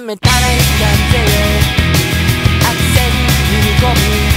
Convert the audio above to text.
冷めたらいかんぜよアクセル踏み込む